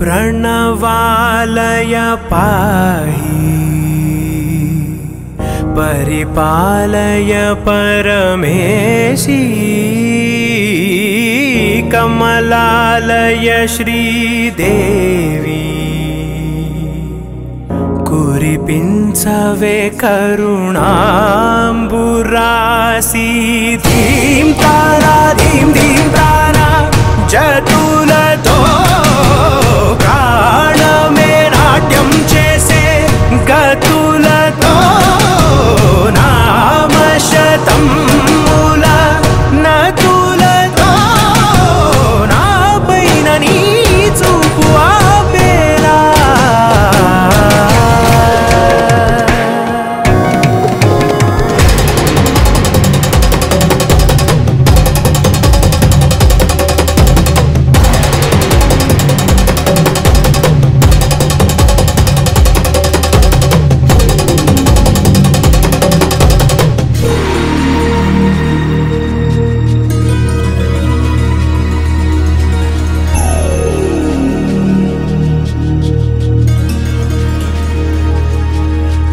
प्रणवालय पाहि परिपालय परमेशी कमलालय श्रीदेवी कुरिपिंसवे करुणाम्बुरासी धीं धीं तारा कतुलतो नामशतम्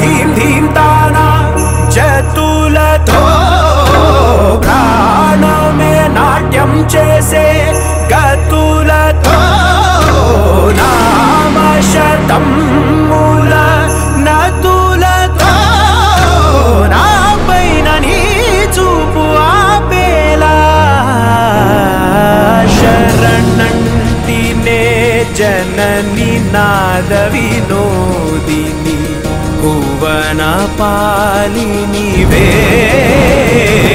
धीं धीं ताना చతులతో ప్రాణమే నాట్యం చేసే గతులతో నామ శతం మూల నతులతో నా పైన నీ చూపు ఆపేలా శరణంటినే జనని నాద వినో ना पालिनि वे